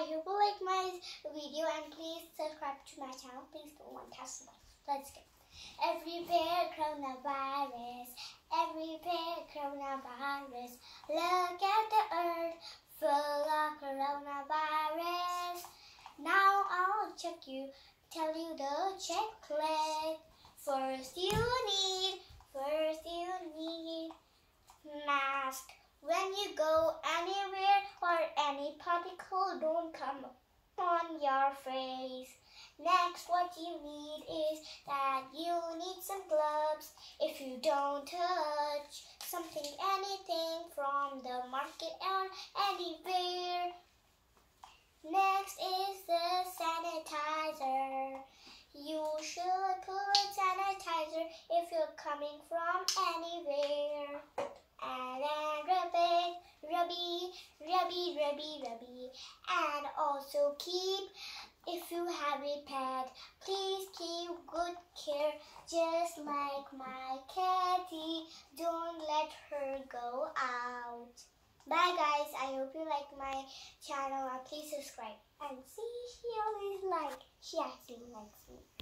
I hope you like my video and please subscribe to my channel. Please do 1000 Let's go. Everywhere coronavirus, everywhere coronavirus. Look at the earth full of coronavirus. Now I'll check you, tell you the checklist. First you need, first you need mask. When you go anywhere or don't come on your face. Next, what you need is that you need some gloves if you don't touch something, anything from the market or anywhere. Next is the sanitizer. You should put sanitizer if you're coming from anywhere. And then rubby, rubby. And also keep if you have a pet, please keep good care, just like my catty. Don't let her go out. Bye guys, I hope you like my channel and please subscribe. And see, she always like, she actually likes me.